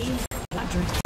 team's quadrant.